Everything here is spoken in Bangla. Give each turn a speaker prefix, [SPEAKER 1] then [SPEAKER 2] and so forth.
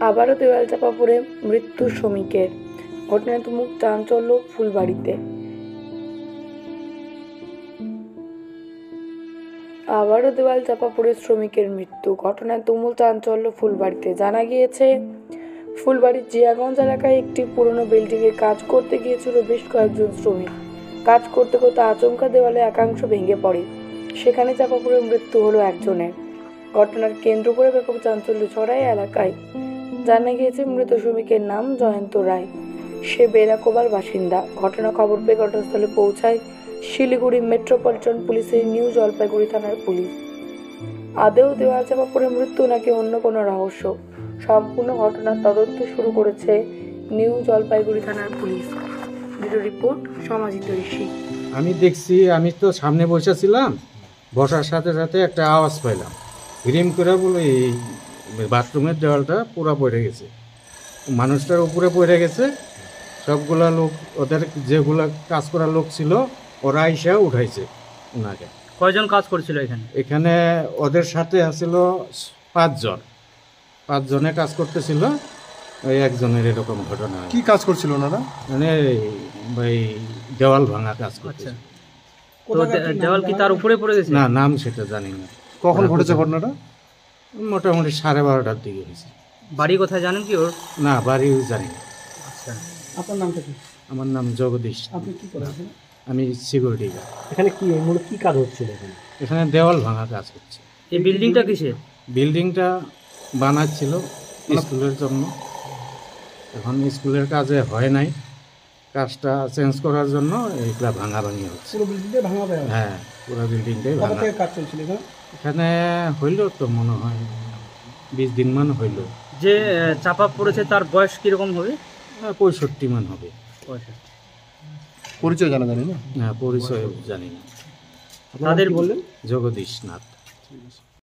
[SPEAKER 1] আবারও দেওয়াল চাপা পড়ে মৃত্যু শ্রমিকের ঘটনায় তুমুক চাঞ্চল্য ফুলবাড়িতে। আবারও দেওয়াল চাপা পড়ে শ্রমিকের মৃত্যু। ঘটনায় তুমুল চাঞ্চল্য ফুলবাড়িতে। জানা গিয়েছে, ফুলবাড়ির জিয়াগঞ্জ এলাকায় একটি পুরনো বিল্ডিংয়ে কাজ করতে গিয়েছিল বেশ কয়েকজন শ্রমিক। কাজ করতে করতে আচমকা দেওয়ালে একাংশ ভেঙে পড়ে। সেখানে চাপা পড়ে মৃত্যু হলো একজনের। ঘটনার কেন্দ্র করে ব্যাপক চাঞ্চল্য ছড়ায় এলাকায়। জানা গিয়েছে, মৃত শ্রমিকের নাম জয়ন্ত রায়। সে বেলাকোবার বাসিন্দা। ঘটনা খবর পেয়ে ঘটনাস্থলে পৌঁছায় শিলিগুড়ি মেট্রোপলিটন পুলিশের নিউ জলপাইগুড়ি থানার পুলিশ। আদেও দেওয়াল চাপা পড়ে মৃত্যু নাকি অন্য কোনো রহস্য। সম্পূর্ণ ঘটনার তদন্ত শুরু করেছে নিউ জলপাইগুড়ি থানার police. Bureau report, Samajit Rishi.
[SPEAKER 2] আমি দেখছি, আমি তো সামনে বসেছিলাম বসার সাথে সাথে একটা আওয়াজ পাইলাম। হিরিম করে বলে এই বাথরুমের দেওয়ালটা পুরো পড়ে গেছে। মানুষটার উপরে পড়ে গেছে। সবগুলা লোক ওদের যেগুলা কাজ করার লোক ছিল ওরা আইসা উঠাইছে ওনাকে।
[SPEAKER 3] কয়জন কাজ করছিল এখানে?
[SPEAKER 2] এখানে ওদের সাথে আছিল পাঁচজন। পাঁচজনে কাজ করতেছিল ওই একজনের এরকম ঘটনা।
[SPEAKER 4] কি কাজ করছিল ওনারা?
[SPEAKER 2] মানে ওই দেওয়াল ভাঙা কাজ করছে
[SPEAKER 3] আচ্ছা। দেওয়াল কি তার উপরে পড়ে গেছে?
[SPEAKER 2] না নাম সেটা জানি না।
[SPEAKER 4] কখন ঘটেছে ঘটনাটা?
[SPEAKER 2] মোটামুটি সাড়ে বারোটার দিকে হয়েছে।
[SPEAKER 3] বাড়ি কোথায় জানেন কি ওর?
[SPEAKER 2] না বাড়ি জানি না।
[SPEAKER 3] আচ্ছা।
[SPEAKER 5] আপনার নামটা কি?
[SPEAKER 2] আমার নাম জগদীশ।
[SPEAKER 5] আপনি কি করেন এখানে?
[SPEAKER 2] আমি সিকিউরিটি গার্ড।
[SPEAKER 5] এখানে কি মূলত কি কাজ হচ্ছিল এখানে?
[SPEAKER 2] এখানে দেওয়াল ভাঙা কাজ হচ্ছে।
[SPEAKER 3] এই বিল্ডিংটা কিসের?
[SPEAKER 2] বিল্ডিংটা বানাচ্ছিল স্কুলের জন্য। এখন স্কুলের কাজে হয় নাই। কাজটা চেঞ্জ করার জন্য এইগুলা ভাঙা ভাঙি হচ্ছে।
[SPEAKER 5] পুরো বিল্ডিংটা ভাঙা দেওয়া
[SPEAKER 2] হ্যাঁ পুরো বিল্ডিংটাই ভাঙা।
[SPEAKER 5] থেকে কাজ চলছিল এখানে?
[SPEAKER 2] এখানে হইল তো মনে হয় বিশ দিন মান হইল।
[SPEAKER 3] যে আহ, চাপা পড়েছে তার বয়স কীরকম হবে?
[SPEAKER 2] পঁয়ষট্টি মান হবে।
[SPEAKER 4] পরিচয় জানা জানি না?
[SPEAKER 2] হ্যাঁ পরিচয় জানি না।
[SPEAKER 3] তাদের বললেন?
[SPEAKER 2] জগদীশ নাথ।